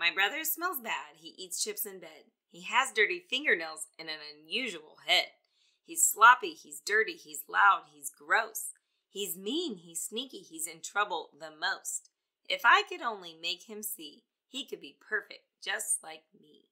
My brother smells bad. He eats chips in bed. He has dirty fingernails and an unusual head. He's sloppy, he's dirty, he's loud, he's gross. He's mean, he's sneaky, he's in trouble the most. If I could only make him see, he could be perfect just like me.